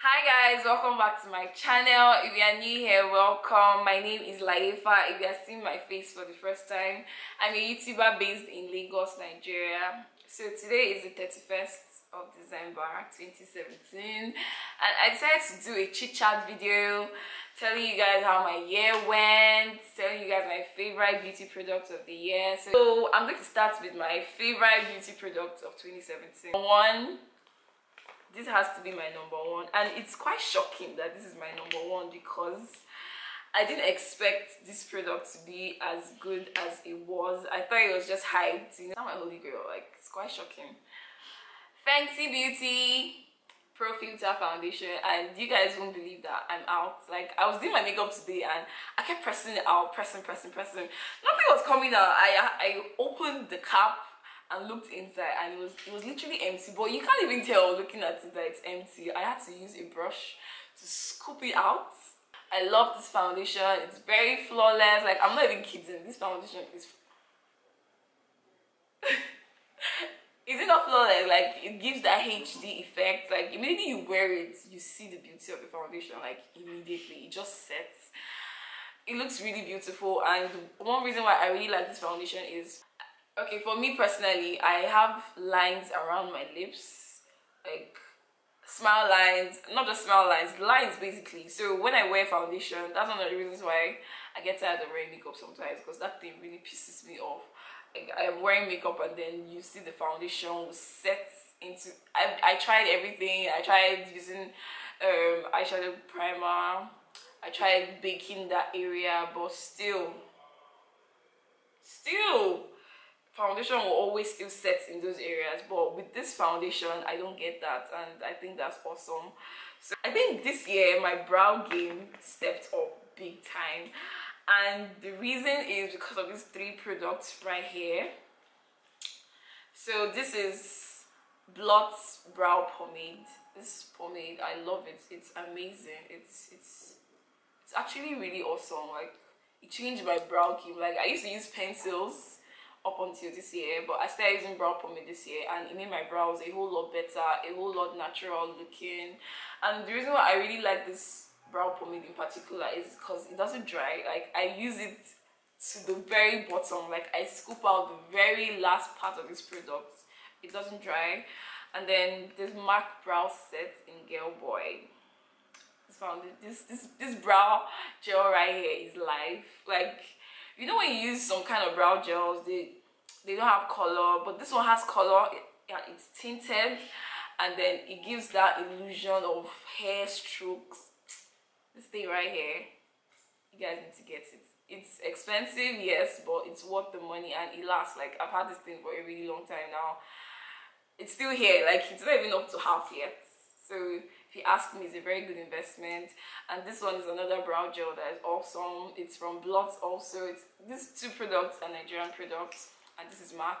hi guys welcome back to my channel. If you are new here welcome. My name is Layefa. If you are seeing my face for the first time i'm a youtuber based in lagos nigeria. So today is the 31st of december 2017 and i decided to do a chit chat video telling you guys how my year went telling you guys my favorite beauty products of the year. So i'm going to start with my favorite beauty products of 2017 one this has to be my number one and it's quite shocking that this is my number one because I didn't expect this product to be as good as it was. I thought it was just hyped. You know, my holy grail. Like it's quite shocking. Fenty Beauty Pro Filter Foundation, and you guys won't believe that I'm out. Like I was doing my makeup today, and I kept pressing it out, pressing, pressing, pressing. Nothing was coming out. I I opened the cap and looked inside and it was it was literally empty but you can't even tell looking at it that it's empty. I had to use a brush to scoop it out. I love this foundation. It's very flawless. Like i'm not even kidding. This foundation is is it not flawless? Like it gives that hd effect. Like immediately you wear it you see the beauty of the foundation like immediately. It just sets. It looks really beautiful and one reason why i really like this foundation is okay for me personally i have lines around my lips like smile lines not just smile lines lines basically. So when i wear foundation that's one of the reasons why i get tired of wearing makeup sometimes because that thing really pisses me off. Like i'm wearing makeup and then you see the foundation will set into i, I tried everything. I tried using um eyeshadow primer. I tried baking that area but still still foundation will always still set in those areas but with this foundation i don't get that and i think that's awesome. So i think this year my brow game stepped up big time and the reason is because of these three products right here. So this is blot's brow pomade. This pomade i love it. It's amazing. It's it's it's actually really awesome. Like it changed my brow game. Like i used to use pencils up until this year but i started using brow pomade this year and it made my brows a whole lot better a whole lot natural looking. And the reason why i really like this brow pomade in particular is because it doesn't dry like i use it to the very bottom like i scoop out the very last part of this product it doesn't dry. And then this mac brow set in girl boy. Found this this this brow gel right here is life. Like you know when you use some kind of brow gels they they don't have color but this one has color it, it's tinted and then it gives that illusion of hair strokes. This thing right here you guys need to get it. It's expensive yes but it's worth the money and it lasts. Like i've had this thing for a really long time now. It's still here like it's not even up to half yet. So if you ask me it's a very good investment. And this one is another brow gel that is awesome. It's from blot also. It's these two products are nigerian products. And this is mac.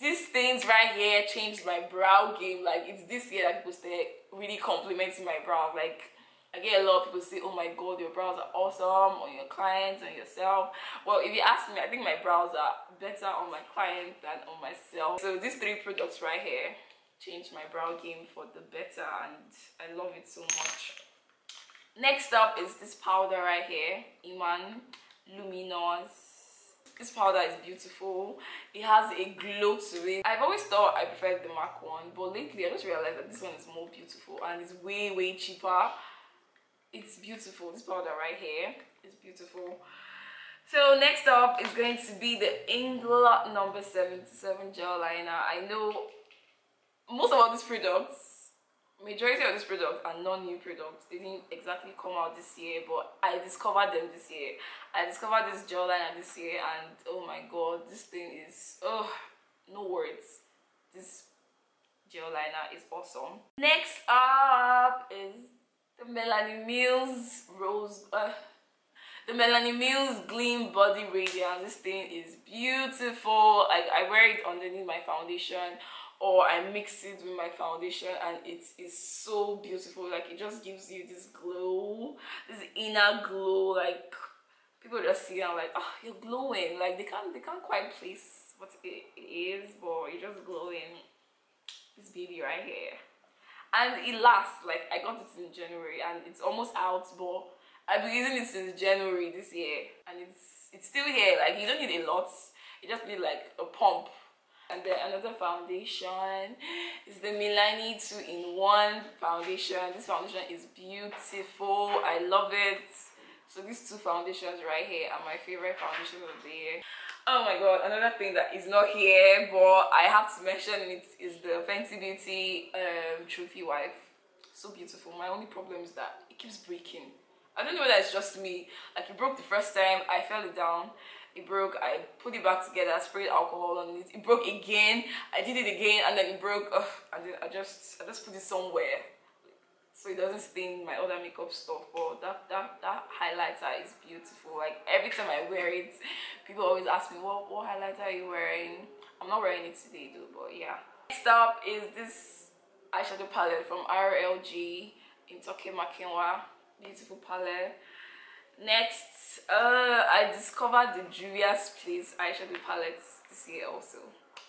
These things right here changed my brow game. Like it's this year that people start really complimenting my brow. Like I get a lot of people say, oh my god, your brows are awesome on your clients and yourself. Well, if you ask me, I think my brows are better on my client than on myself. So these three products right here changed my brow game for the better and I love it so much. Next up is this powder right here, Iman Luminous. This powder is beautiful. It has a glow to it. I've always thought I preferred the MAC one, but lately I just realized that this one is more beautiful and it's way, way cheaper. It's beautiful. This powder right here is beautiful. So next up is going to be the Inglot number 77 gel liner. I know most of all these products majority of these products are non-new products. They didn't exactly come out this year but i discovered them this year. I discovered this gel liner this year and oh my god this thing is oh no words. This gel liner is awesome. Next up is the melanie mills rose uh, the Melanie Mills Gleam Body Radiance. This thing is beautiful. I, I wear it underneath my foundation or I mix it with my foundation and it is so beautiful. Like it just gives you this glow this inner glow like people just see and like oh you're glowing. Like they can't they can't quite place what it is but you're just glowing. This baby right here. And it lasts like i got it in january and it's almost out but i've been using it since january this year. And it's it's still here. Like you don't need a lot. You just need like a pump and then another foundation is the Milani 2-in-1 foundation. This foundation is beautiful. I love it. So these two foundations right here are my favorite foundations of the year. Oh my god, another thing that is not here but I have to mention it is the Fenty Beauty um, Trophy Wife. So beautiful. My only problem is that it keeps breaking. I don't know whether it's just me. Like it broke the first time, I fell it down it broke i put it back together I sprayed alcohol on it it broke again i did it again and then it broke Ugh, and then i just i just put it somewhere. So it doesn't stain my other makeup stuff but that that that highlighter is beautiful. Like every time i wear it people always ask me what what highlighter are you wearing? I'm not wearing it today though but yeah. Next up is this eyeshadow palette from rlg in Toke Makinwa beautiful palette next uh i discovered the juvia's place. Eyeshadow palettes this year also.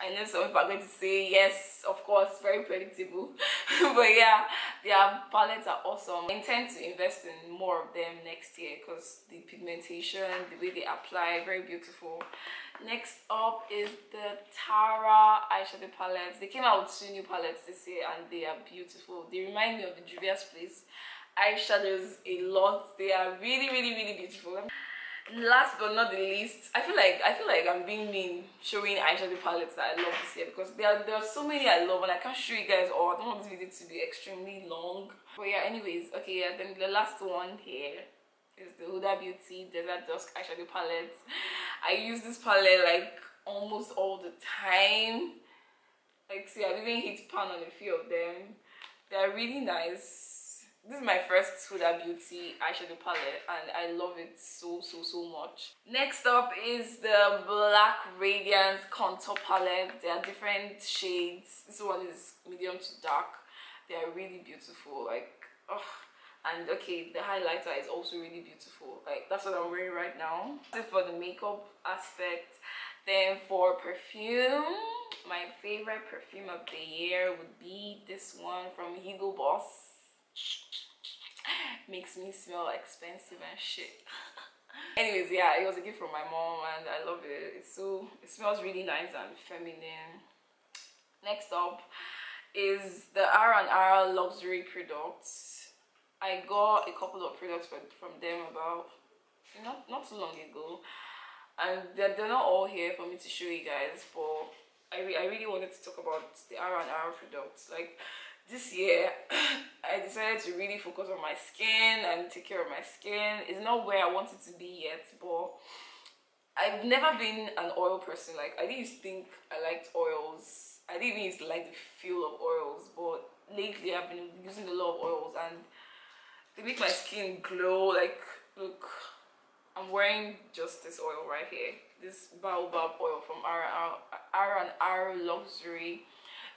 I know some people are going to say yes of course very predictable. But yeah their palettes are awesome. I intend to invest in more of them next year because the pigmentation the way they apply very beautiful. Next up is the tara eyeshadow palettes they came out with two new palettes this year and they are beautiful. They remind me of the juvia's place eyeshadows a lot. They are really really really beautiful. Last but not the least i feel like i feel like i'm being mean showing eyeshadow palettes that i love this year because there are, there are so many i love and i can't show you guys all. I don't want this video to be extremely long. But yeah anyways okay yeah then the last one here is the huda beauty desert dusk eyeshadow palette. I use this palette like almost all the time. Like see i've even hit pan on a few of them. They're really nice this is my first Huda Beauty eyeshadow palette and I love it so so so much. Next up is the Black Radiance Contour Palette. There are different shades. This one is medium to dark. They are really beautiful like oh and okay the highlighter is also really beautiful like that's what i'm wearing right now for the makeup aspect then for perfume my favorite perfume of the year would be this one from hugo boss makes me smell expensive and shit. Anyways yeah it was a gift from my mom and i love it. It's so it smells really nice and feminine. Next up is the R&R luxury products. I got a couple of products from them about not not too long ago. And they're, they're not all here for me to show you guys but I, re I really wanted to talk about the R&R products. Like this year I decided to really focus on my skin and take care of my skin. It's not where I wanted to be yet, but I've never been an oil person. Like I didn't think I liked oils. I didn't even like the feel of oils, but lately I've been using a lot of oils and they make my skin glow. Like look, I'm wearing just this oil right here. This baobab oil from R&R Luxury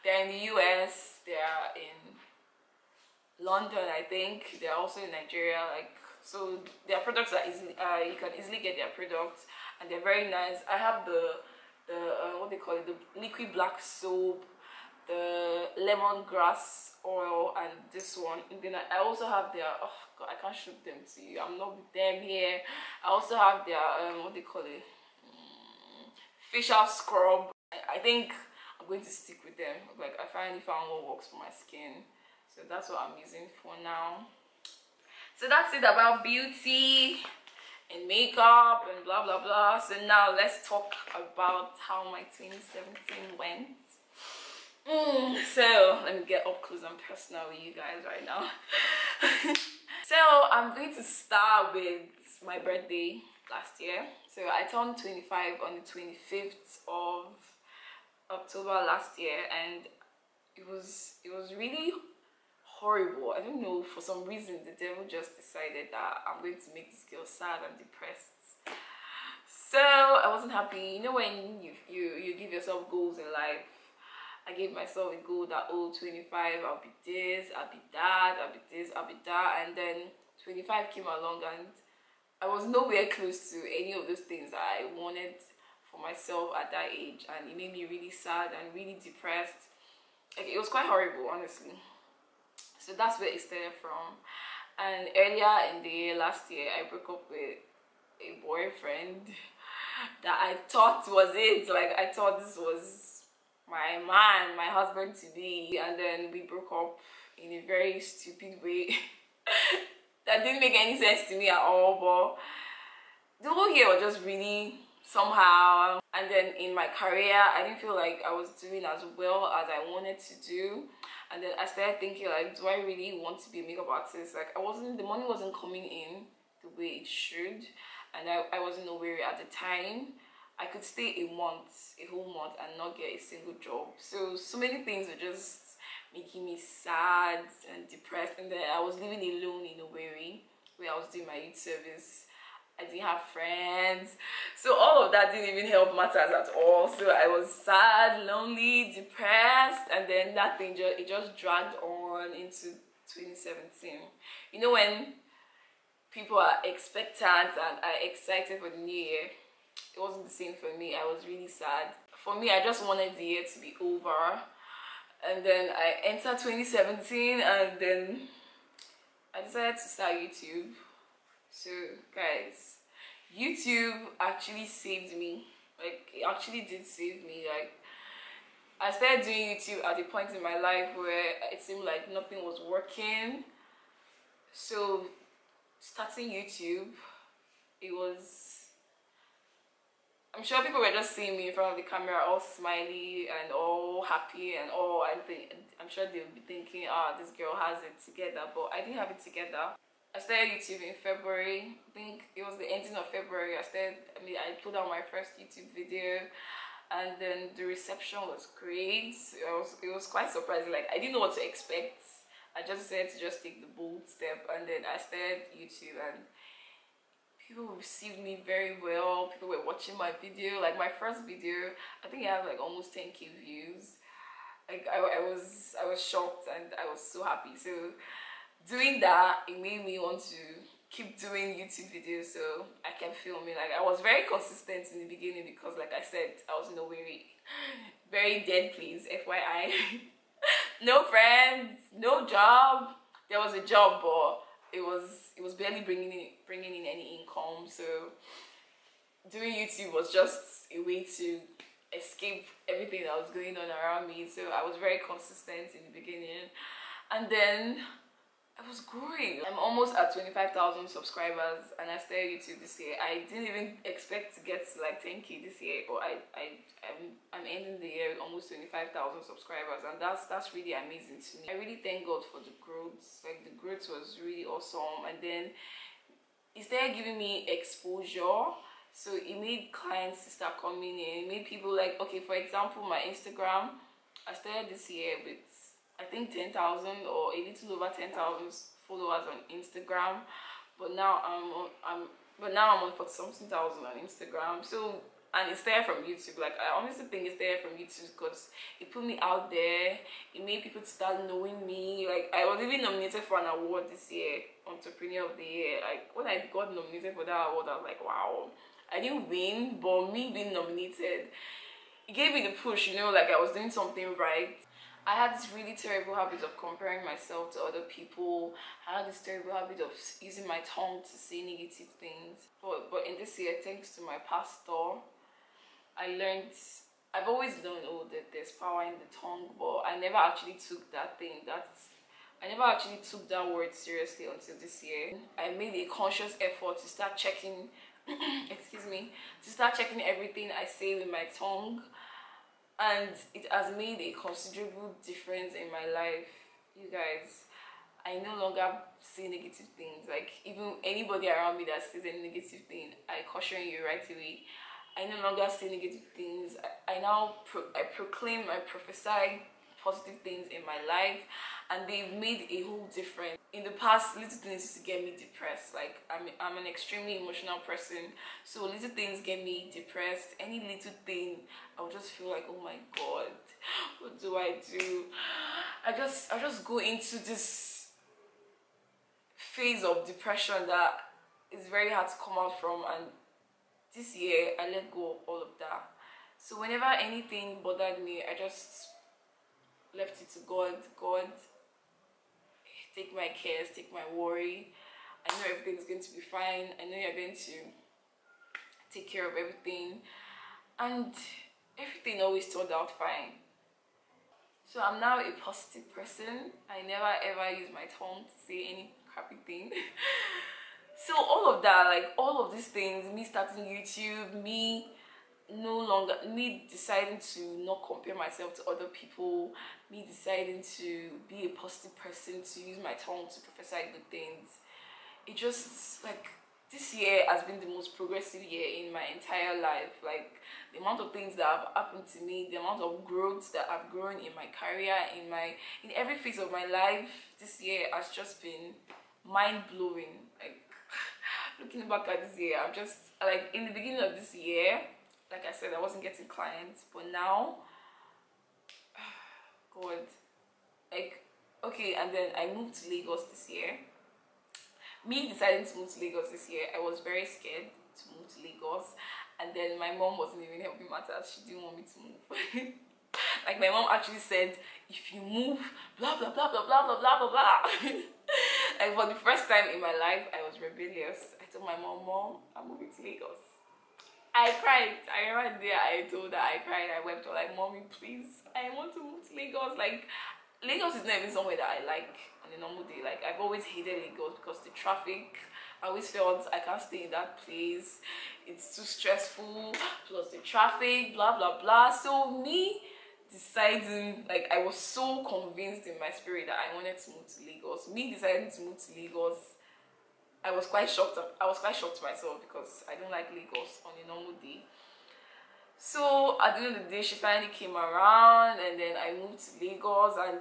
they're in the US, they're in London, I think. They're also in Nigeria. Like so, their products are easily uh, you can easily get their products, and they're very nice. I have the the uh, what they call it, the liquid black soap, the lemongrass oil, and this one. And then I also have their oh god, I can't show them to you. I'm not with them here. I also have their um, what do they call it, mm, facial scrub. I think I'm going to stick with them. Like I finally found what works for my skin. So that's what I'm using for now. So that's it about beauty and makeup and blah blah blah. So now let's talk about how my 2017 went. Mm, so let me get up close and personal with you guys right now. so I'm going to start with my birthday last year. So I turned 25 on the 25th of October last year and it was it was really horrible. I don't know, for some reason the devil just decided that I'm going to make this girl sad and depressed. So I wasn't happy. You know when you you, you give yourself goals in life. I gave myself a goal that oh 25 I'll be this, I'll be that, I'll be this, I'll be that and then 25 came along and I was nowhere close to any of those things I wanted for myself at that age and it made me really sad and really depressed. Like it was quite horrible honestly. So that's where it started from. And earlier in the year last year i broke up with a boyfriend that i thought was it. Like i thought this was my man my husband to be. And then we broke up in a very stupid way that didn't make any sense to me at all. But the whole year was just really somehow. And then in my career i didn't feel like i was doing as well as i wanted to do. And then i started thinking like do i really want to be a makeup artist? Like i wasn't the money wasn't coming in the way it should. And i, I wasn't aware at the time. I could stay a month a whole month and not get a single job. So so many things were just making me sad and depressed. And then i was living alone in Owerri where i was doing my youth service I didn't have friends. So all of that didn't even help matters at all. So I was sad, lonely, depressed, and then that thing just it just dragged on into 2017. You know when people are expectant and are excited for the new year, it wasn't the same for me. I was really sad. For me, I just wanted the year to be over. And then I entered 2017 and then I decided to start YouTube so guys youtube actually saved me. Like it actually did save me. Like i started doing youtube at a point in my life where it seemed like nothing was working. So starting youtube it was i'm sure people were just seeing me in front of the camera all smiley and all happy and all i think i'm sure they'll be thinking ah oh, this girl has it together but i didn't have it together I started YouTube in February. I think it was the ending of February. I started, I mean, I put out my first YouTube video and then the reception was great. It was, it was quite surprising. Like, I didn't know what to expect. I just decided to just take the bold step and then I started YouTube and people received me very well. People were watching my video. Like, my first video, I think I had like almost 10k views. Like, I, I was, I was shocked and I was so happy. So, doing that it made me want to keep doing youtube videos so i can film it. Like i was very consistent in the beginning because like i said i was in a very very dead place fyi no friends no job. There was a job but it was it was barely bringing in bringing in any income. So doing youtube was just a way to escape everything that was going on around me. So i was very consistent in the beginning. And then I was growing. I'm almost at 25,000 subscribers and I started YouTube this year. I didn't even expect to get to like 10k this year, or I, I, I'm, I'm ending the year with almost 25,000 subscribers and that's, that's really amazing to me. I really thank God for the growth. Like the growth was really awesome and then it started giving me exposure so it made clients start coming in it made people like okay for example my instagram i started this year with I think 10,000 or a little over 10,000 followers on Instagram. But now I'm on, I'm but now I'm on for something thousand on Instagram. So and it's there from YouTube. Like I honestly think it's there from YouTube because it put me out there. It made people start knowing me. Like I was even nominated for an award this year, Entrepreneur of the Year. Like when I got nominated for that award, I was like, wow. I didn't win, but me being nominated, it gave me the push. You know, like I was doing something right. I had this really terrible habit of comparing myself to other people. I had this terrible habit of using my tongue to say negative things. But but in this year, thanks to my pastor, I learned. I've always known oh that there's power in the tongue, but I never actually took that thing. That's I never actually took that word seriously until this year. I made a conscious effort to start checking. excuse me, to start checking everything I say with my tongue and it has made a considerable difference in my life. You guys i no longer say negative things. Like even anybody around me that says any negative thing i caution you right away. I no longer say negative things. I, I now pro i proclaim i prophesy positive things in my life and they've made a whole difference. In the past little things used to get me depressed. Like I'm, I'm an extremely emotional person so little things get me depressed. Any little thing i'll just feel like oh my god what do i do? I just i just go into this phase of depression that is very hard to come out from and this year i let go of all of that. So whenever anything bothered me i just left it to god god take my cares, take my worry. I know everything is going to be fine. I know you're going to take care of everything. And everything always turned out fine. So I'm now a positive person. I never ever use my tongue to say any crappy thing. so all of that, like all of these things, me starting YouTube, me no longer me deciding to not compare myself to other people me deciding to be a positive person to use my tongue to prophesy good things it just like this year has been the most progressive year in my entire life. Like the amount of things that have happened to me the amount of growth that i've grown in my career in my in every phase of my life this year has just been mind-blowing. Like looking back at this year i'm just like in the beginning of this year like I said, I wasn't getting clients, but now, God, like, okay, and then I moved to Lagos this year. Me deciding to move to Lagos this year, I was very scared to move to Lagos, and then my mom wasn't even helping matters. She didn't want me to move. like my mom actually said, if you move, blah blah blah blah blah blah blah blah like for the first time in my life, I was rebellious. I told my mom, Mom, I'm moving to Lagos I cried. I remember the day I told her I cried. I wept. I was like, "Mommy, please, I want to move to Lagos." Like, Lagos is not even somewhere that I like on a normal day. Like, I've always hated Lagos because the traffic. I always felt I can't stay in that place. It's too stressful. Plus the traffic, blah blah blah. So me deciding, like, I was so convinced in my spirit that I wanted to move to Lagos. Me deciding to move to Lagos I was quite shocked. I was quite shocked myself because I don't like Lagos on a normal day. So at the end of the day, she finally came around, and then I moved to Lagos, and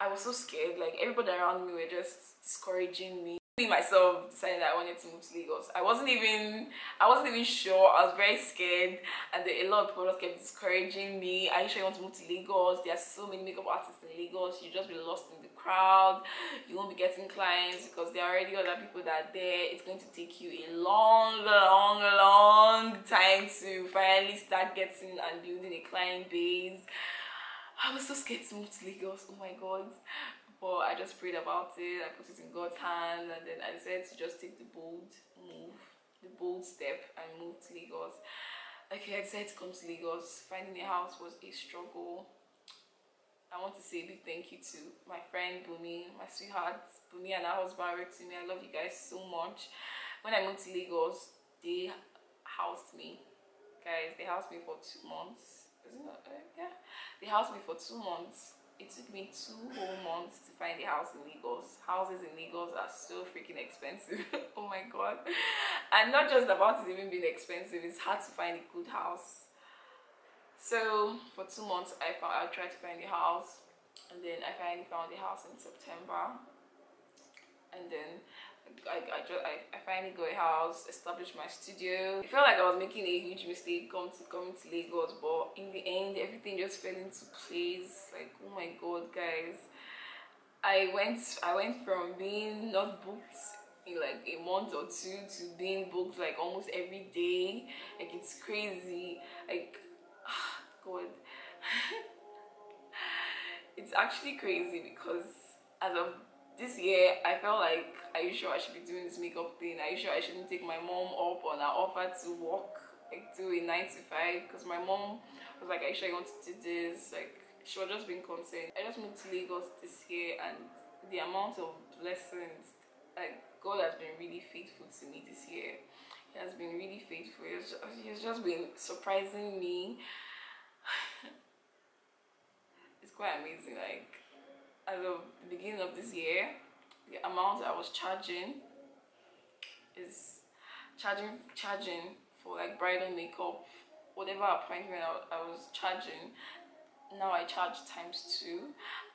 I was so scared. Like everybody around me were just discouraging me me myself decided that I wanted to move to Lagos. I wasn't even I wasn't even sure. I was very scared and a lot of people just kept discouraging me. Are you sure you want to move to Lagos? There are so many makeup artists in Lagos. You just be lost in the crowd. You won't be getting clients because there are already other people that are there. It's going to take you a long, long, long time to finally start getting and building a client base. I was so scared to move to Lagos. Oh my god but I just prayed about it. I put it in God's hands, and then I decided to just take the bold move, the bold step, and move to Lagos. Okay, I decided to come to Lagos. Finding a house was a struggle. I want to say a big thank you to my friend Bumi, my sweetheart. Bumi and her husband wrote to me. I love you guys so much. When I moved to Lagos, they housed me. Guys, they housed me for two months. Isn't it? Uh, yeah. They housed me for two months it took me two whole months to find a house in Lagos. Houses in Lagos are so freaking expensive. oh my god. And not just about it even being expensive, it's hard to find a good house. So for two months I found I tried to find a house and then I finally found a house in September. And then I, I, just, I, I finally got a house, established my studio. I felt like I was making a huge mistake coming to, coming to Lagos, but in the end, everything just fell into place. Like, oh my god, guys. I went, I went from being not booked in like a month or two to being booked like almost every day. Like, it's crazy. Like, god. it's actually crazy because as of this year I felt like are you sure I should be doing this makeup thing? Are you sure I shouldn't take my mom up on her offer to work like do a nine to five? Because my mom was like, Are you sure you want to do this? Like she was just being concerned. I just moved to Lagos this year and the amount of blessings like God has been really faithful to me this year. He has been really faithful. He's just, he's just been surprising me. it's quite amazing. Like as of the beginning of this year, the amount I was charging is charging charging for like bridal makeup, whatever appointment I, I was charging. Now I charge times two,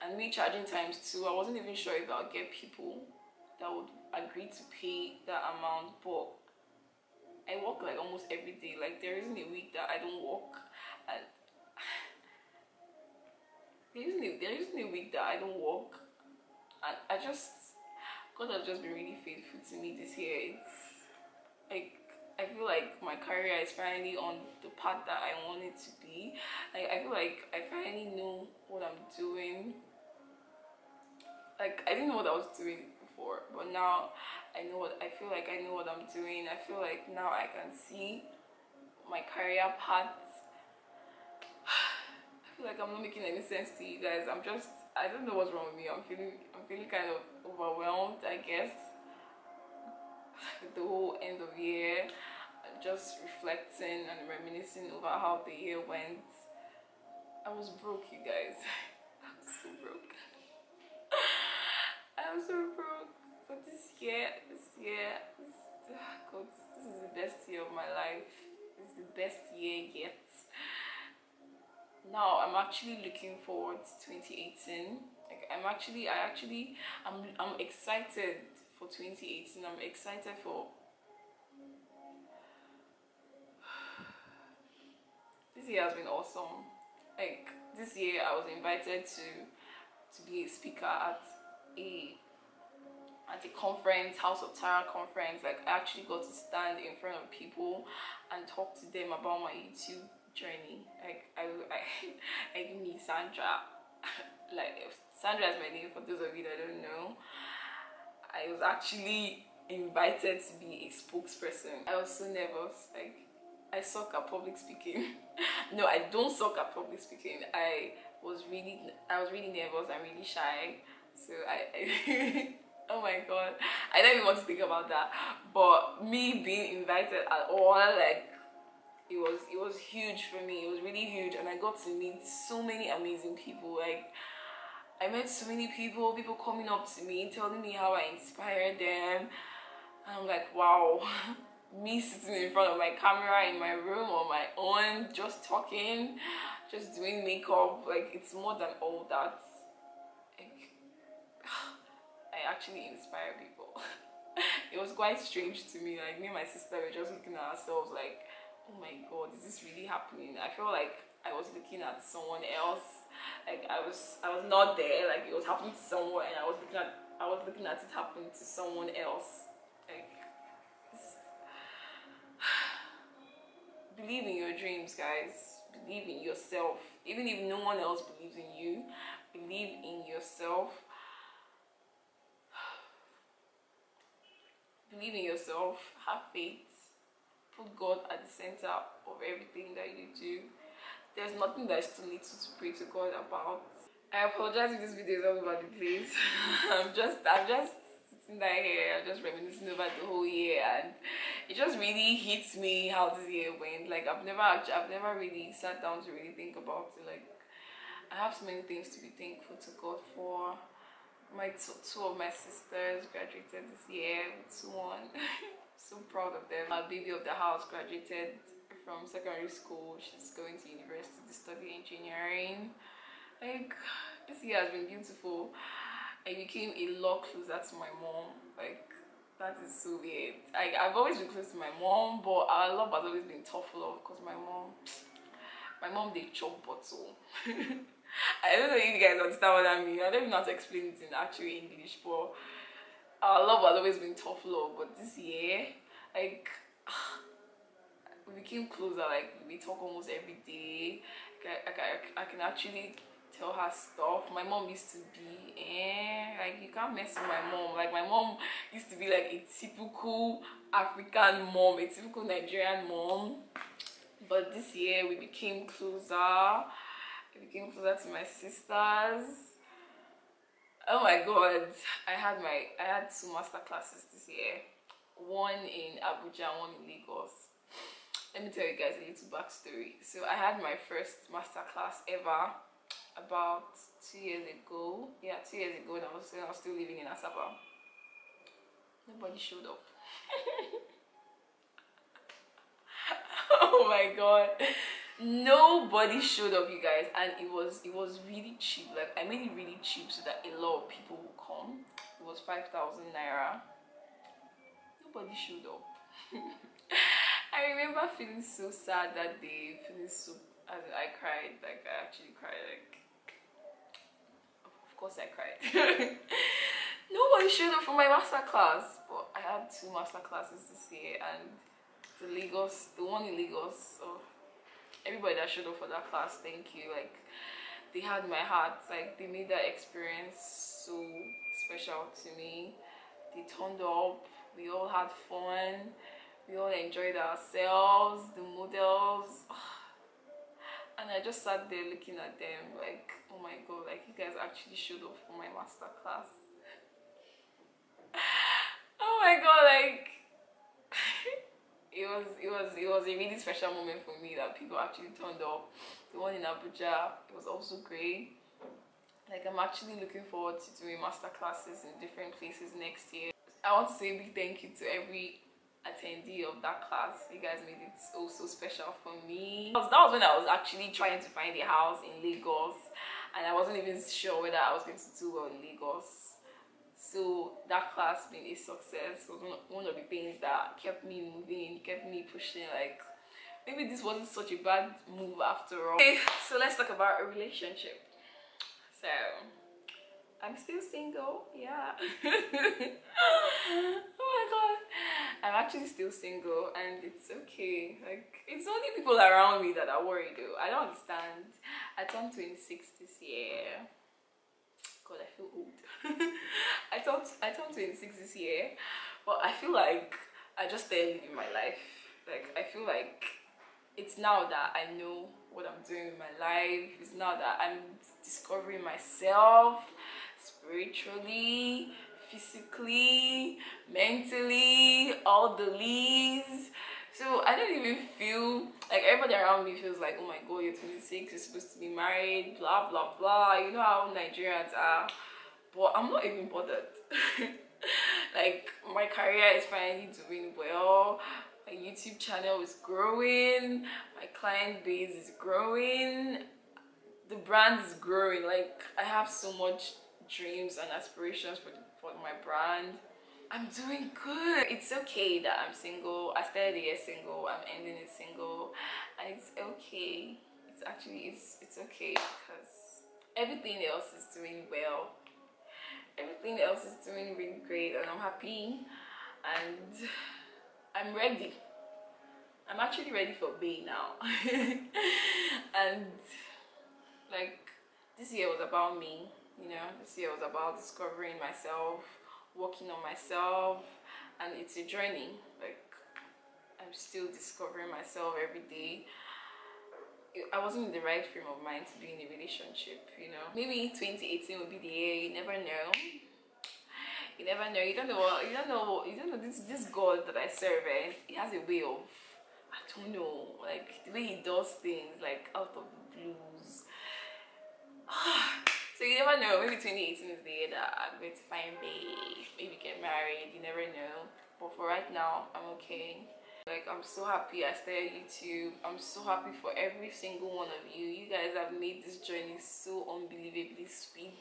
and me charging times two, I wasn't even sure if I'll get people that would agree to pay that amount, but I work like almost every day. Like there isn't a week that I don't work, and there isn't a, there isn't week that I don't work and I just God has just been really faithful to me this year it's like I feel like my career is finally on the path that I want it to be like I feel like I finally know what I'm doing like I didn't know what I was doing before, but now I know what I feel like I know what I'm doing. I feel like now I can see my career path. Like I'm not making any sense to you guys. I'm just I don't know what's wrong with me. I'm feeling I'm feeling kind of overwhelmed, I guess. The whole end of year, just reflecting and reminiscing over how the year went. I was broke, you guys. I was so broke. I was so broke. But this year, this year, this, ah, God, this is the best year of my life. Is the best year yet. Now I'm actually looking forward to 2018. Like I'm actually, I actually, I'm, I'm excited for 2018. I'm excited for this year has been awesome like this year i was invited to to be a speaker at a at a conference house of tara conference like i actually got to stand in front of people and talk to them about my youtube journey like i i like me sandra like sandra is my name for those of you that don't know i was actually invited to be a spokesperson i was so nervous like I suck at public speaking. no, I don't suck at public speaking. I was really, I was really nervous and really shy. So I, I oh my god, I don't even want to think about that. But me being invited at all, like it was, it was huge for me. It was really huge, and I got to meet so many amazing people. Like I met so many people, people coming up to me, telling me how I inspired them. And I'm like, wow. me sitting in front of my camera in my room on my own, just talking, just doing makeup. Like it's more than all that. Like, I actually inspire people. it was quite strange to me. Like me and my sister were just looking at ourselves like, oh my god, is this really happening? I feel like I was looking at someone else. Like I was I was not there, like it was happening to someone and I was looking at I was looking at it happen to someone else. Like believe in your dreams guys believe in yourself even if no one else believes in you believe in yourself believe in yourself have faith put god at the center of everything that you do there's nothing that is too little to pray to god about i apologize if this video is all over the place i'm just i'm just sitting there here i'm just reminiscing over the whole year and it just really hits me how this year went. Like I've never I've never really sat down to really think about it. Like I have so many things to be thankful to God for. My two, two of my sisters graduated this year with one. so proud of them. My baby of the house graduated from secondary school. She's going to university to study engineering. Like this year has been beautiful. I became a lot closer to my mom. Like that is so weird. I, I've always been close to my mom, but our love has always been tough love because my mom, my mom, they chop bottle. I don't know if you guys understand what I mean. I don't know how to explain it in actual English, but our love has always been tough love. But this year, like, we became closer. Like, we talk almost every day. Like, I, I, I can actually tell her stuff. My mom used to be, eh, like you can't mess with my mom. Like my mom used to be like a typical African mom, a typical Nigerian mom. But this year we became closer. We became closer to my sisters. Oh my god, I had my I had two master classes this year. One in Abuja, one in Lagos. Let me tell you guys a little backstory. So I had my first master class ever about two years ago. Yeah, two years ago, and I was, I was still living in Asaba. Nobody showed up. oh my god nobody showed up you guys and it was it was really cheap like i made it really cheap so that a lot of people would come it was 5000 naira nobody showed up i remember feeling so sad that day feeling so I, I cried like i actually cried like of course I cried. Nobody showed up for my master class, but I had two master classes this year and the Lagos, the one in Lagos. So everybody that showed up for that class, thank you. Like they had my heart. Like they made that experience so special to me. They turned up, we all had fun, we all enjoyed ourselves, the models. And I just sat there looking at them like, oh my god, like you guys actually showed up for my master class. oh my god, like it was it was it was a really special moment for me that people actually turned up. The one in Abuja, it was also great. Like i'm actually looking forward to doing master classes in different places next year. I want to say a big thank you to every attendee of that class. You guys made it so so special for me. That was when i was actually trying to find a house in lagos and i wasn't even sure whether i was going to do well in lagos so that class being a success was one of the things that kept me moving kept me pushing like maybe this wasn't such a bad move after all okay so let's talk about a relationship so I'm still single, yeah. oh my god. I'm actually still single and it's okay. Like it's only people around me that are worried though. I don't understand. I turned 26 this year. God, I feel old. I turned I turned 26 this year, but I feel like I just started living my life. Like I feel like it's now that I know what I'm doing with my life. It's now that I'm discovering myself spiritually, physically, mentally, all the leads. So I don't even feel like everybody around me feels like, oh my god, you're 26, you're supposed to be married, blah blah blah. You know how Nigerians are, but I'm not even bothered. like my career is finally doing well. My youtube channel is growing. My client base is growing. The brand is growing. Like i have so much dreams and aspirations for, for my brand. I'm doing good. It's okay that i'm single. I started the year single. I'm ending it single. And it's okay. It's actually it's it's okay because everything else is doing well everything else is doing really great and i'm happy and I'm ready. I'm actually ready for Bay now. and like this year was about me, you know, this year was about discovering myself, working on myself, and it's a journey. Like I'm still discovering myself every day. I wasn't in the right frame of mind to be in a relationship, you know. Maybe 2018 will be the year, you never know. You never know. You don't know what you don't know you don't know this this god that i serve eh, he has a way of i don't know like the way he does things like out of the blues. So you never know. Maybe 2018 is the year that i'm going to find me maybe get married you never know. But for right now i'm okay like i'm so happy i started youtube. I'm so happy for every single one of you. You guys have made this journey so unbelievably sweet.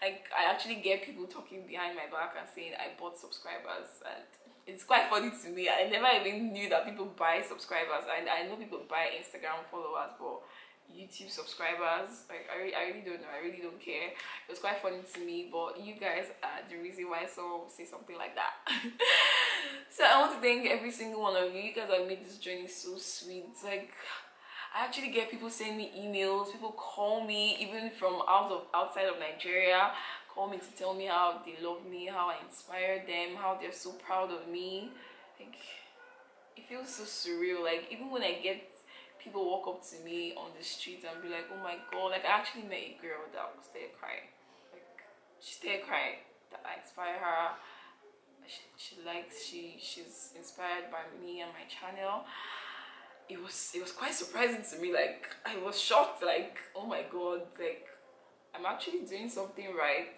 Like i actually get people talking behind my back and saying i bought subscribers and it's quite funny to me. I never even knew that people buy subscribers. And i know people buy instagram followers but youtube subscribers like I, I really don't know. I really don't care. It was quite funny to me but you guys are the reason why would say something like that so i want to thank every single one of you you guys have made this journey so sweet like I actually get people send me emails, people call me even from out of outside of Nigeria, call me to tell me how they love me, how I inspire them, how they're so proud of me. Like it feels so surreal. Like even when I get people walk up to me on the street and be like, oh my god, like I actually met a girl that was there crying. Like she's there crying. That I inspire her. She, she likes she she's inspired by me and my channel. It was it was quite surprising to me like i was shocked like oh my god like i'm actually doing something right.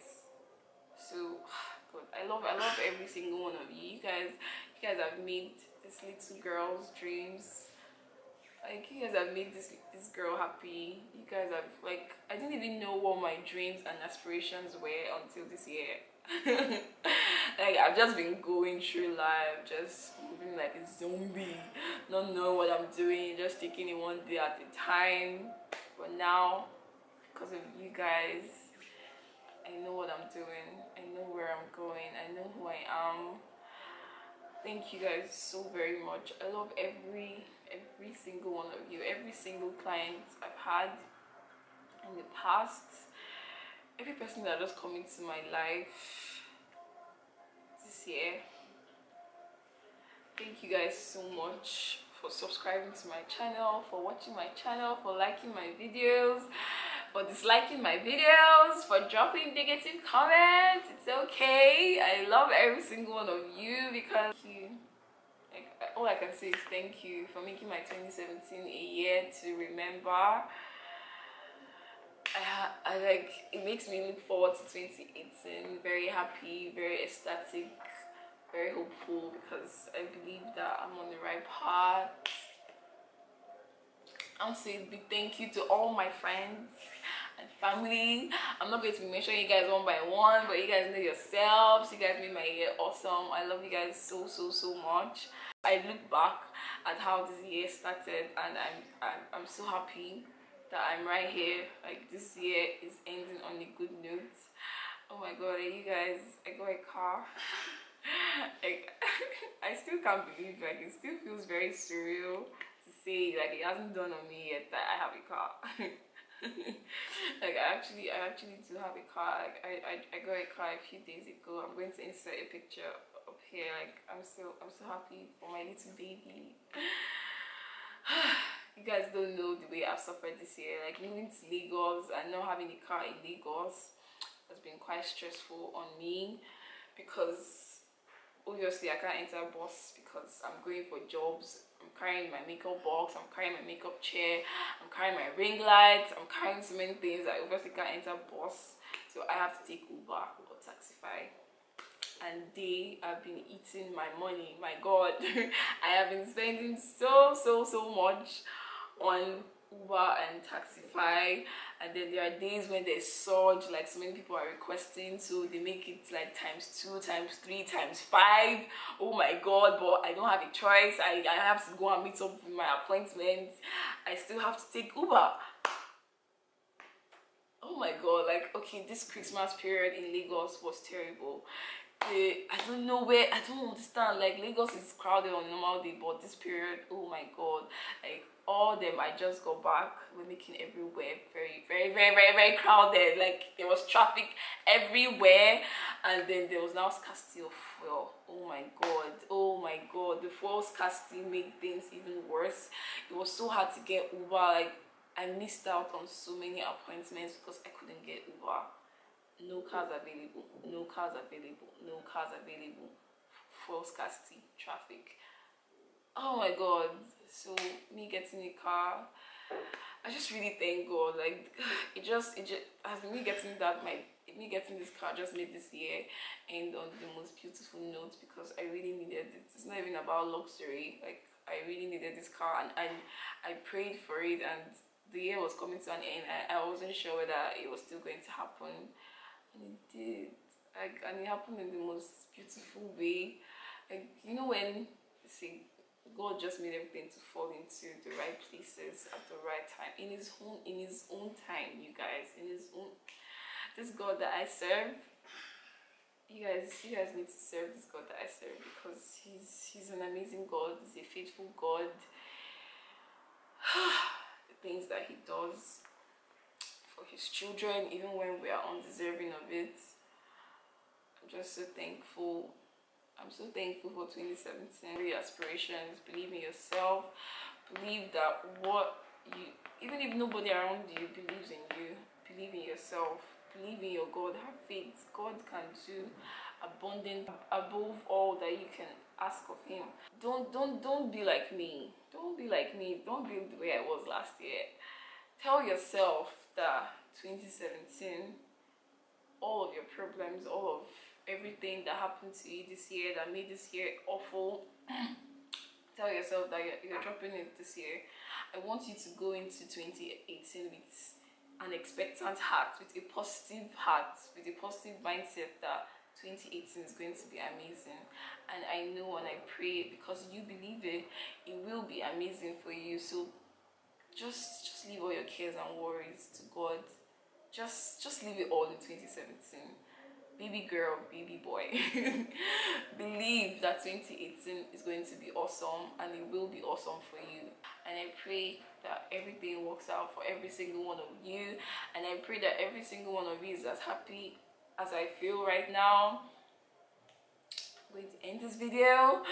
So but i love i love every single one of you. You guys you guys have made this little girl's dreams. Like you guys have made this this girl happy. You guys have like i didn't even know what my dreams and aspirations were until this year like I've just been going through life, just moving like a zombie, not knowing what I'm doing, just taking it one day at a time. But now, because of you guys, I know what I'm doing. I know where I'm going. I know who I am. Thank you guys so very much. I love every every single one of you, every single client I've had in the past every person that just come into my life thank you guys so much for subscribing to my channel for watching my channel for liking my videos for disliking my videos for dropping negative comments. It's okay. I love every single one of you because you. Like all i can say is thank you for making my 2017 a year to remember. I, I like it makes me look forward to 2018 very happy very ecstatic very hopeful because I believe that I'm on the right path. I'll say a big thank you to all my friends and family. I'm not going to be mentioning you guys one by one, but you guys know yourselves. You guys made my year awesome. I love you guys so so so much. I look back at how this year started and I'm I'm, I'm so happy that I'm right here. Like this year is ending on a good note. Oh my god, you guys, I got a car. Like I still can't believe like it still feels very surreal to say like it hasn't done on me yet that I have a car. like I actually I actually do have a car. Like I, I I got a car a few days ago. I'm going to insert a picture up here. Like I'm so I'm so happy for my little baby. you guys don't know the way I've suffered this year. Like moving to Lagos and not having a car in Lagos has been quite stressful on me because obviously I can't enter bus because I'm going for jobs. I'm carrying my makeup box, I'm carrying my makeup chair, I'm carrying my ring lights, I'm carrying so many things I obviously can't enter bus. So I have to take Uber or Taxify. And they have been eating my money. My god. I have been spending so so so much on Uber and Taxify and then there are days when there's surge like so many people are requesting so they make it like times two times three times five. Oh my god but I don't have a choice. I, I have to go and meet up with my appointment I still have to take Uber. Oh my god like okay this Christmas period in Lagos was terrible. The I don't know where I don't understand like Lagos is crowded on normal day but this period oh my god like all them I just got back. We're making everywhere very very very very very crowded. Like there was traffic everywhere. And then there was now scarcity of fuel. Oh my god. Oh my god. The fuel scarcity made things even worse. It was so hard to get Uber. Like I missed out on so many appointments because I couldn't get Uber. No cars available. No cars available. No cars available. Fuel scarcity traffic. Oh my god so me getting a car i just really thank god like it just it just as me getting that my me getting this car just made this year end on the most beautiful note because i really needed it. It's not even about luxury like i really needed this car and i i prayed for it and the year was coming to an end. I, I wasn't sure whether it was still going to happen. And it did. Like and it happened in the most beautiful way. Like you know when see God just made everything to fall into the right places at the right time. In his own in his own time you guys. In his own this God that I serve you guys you guys need to serve this God that I serve because he's he's an amazing God. He's a faithful God. The things that he does for his children even when we are undeserving of it I'm just so thankful I'm so thankful for 2017. Your aspirations, believe in yourself, believe that what you, even if nobody around you believes in you, believe in yourself, believe in your God, have faith. God can do abundant above all that you can ask of him. Don't don't don't be like me. Don't be like me. Don't be the way I was last year. Tell yourself that 2017 all of your problems, all of everything that happened to you this year that made this year awful. Tell yourself that you're, you're dropping it this year. I want you to go into 2018 with an expectant heart with a positive heart with a positive mindset that 2018 is going to be amazing. And i know and i pray because you believe it it will be amazing for you. So just just leave all your cares and worries to god. Just just leave it all in 2017 baby girl, baby boy, believe that 2018 is going to be awesome and it will be awesome for you. And I pray that everything works out for every single one of you. And I pray that every single one of you is as happy as I feel right now. I'm going to end this video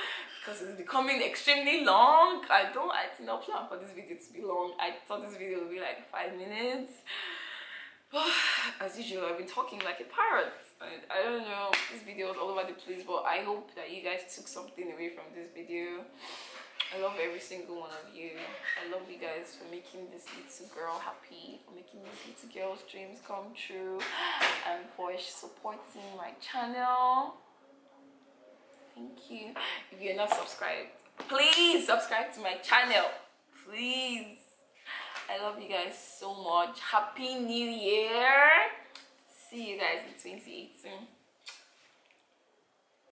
because it's becoming extremely long i don't i did not plan for this video to be long i thought this video would be like five minutes but as usual i've been talking like a parrot and i don't know this video was all over the place but i hope that you guys took something away from this video I love every single one of you. I love you guys for making this little girl happy, for making this little girl's dreams come true, and for supporting my channel. Thank you. If you're not subscribed, please subscribe to my channel. Please. I love you guys so much. Happy New Year. See you guys in 2018.